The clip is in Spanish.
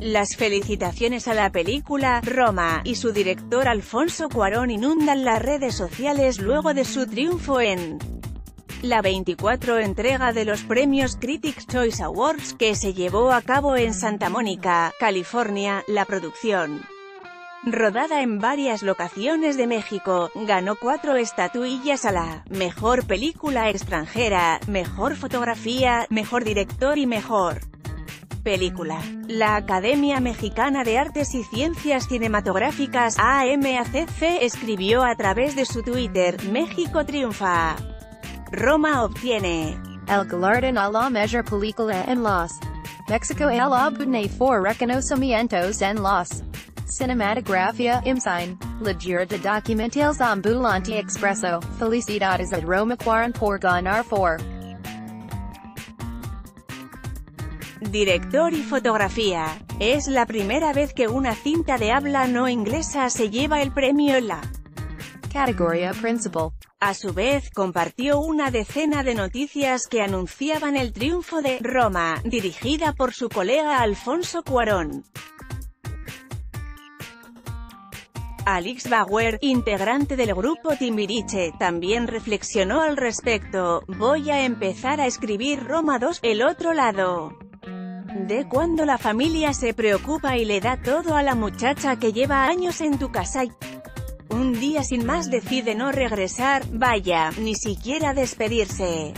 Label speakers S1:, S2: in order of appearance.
S1: Las felicitaciones a la película, Roma, y su director Alfonso Cuarón inundan las redes sociales luego de su triunfo en la 24 entrega de los premios Critics' Choice Awards, que se llevó a cabo en Santa Mónica, California, la producción. Rodada en varias locaciones de México, ganó cuatro estatuillas a la Mejor Película Extranjera, Mejor Fotografía, Mejor Director y Mejor Película. La Academia Mexicana de Artes y Ciencias Cinematográficas, AMACC, escribió a través de su Twitter, México triunfa. Roma obtiene
S2: El galardón a la mejor película en los México a la Budne for reconocimientos en los Cinematografía, IMSINE, La Gira de Documentales Ambulante Expreso, Felicidades a Roma Quaran por ganar for
S1: Director y fotografía. Es la primera vez que una cinta de habla no inglesa se lleva el premio en la
S2: categoría principal.
S1: A su vez, compartió una decena de noticias que anunciaban el triunfo de Roma, dirigida por su colega Alfonso Cuarón. Alex Bauer, integrante del grupo Timbiriche, también reflexionó al respecto, voy a empezar a escribir Roma 2, el otro lado. De cuando la familia se preocupa y le da todo a la muchacha que lleva años en tu casa y un día sin más decide no regresar, vaya, ni siquiera despedirse.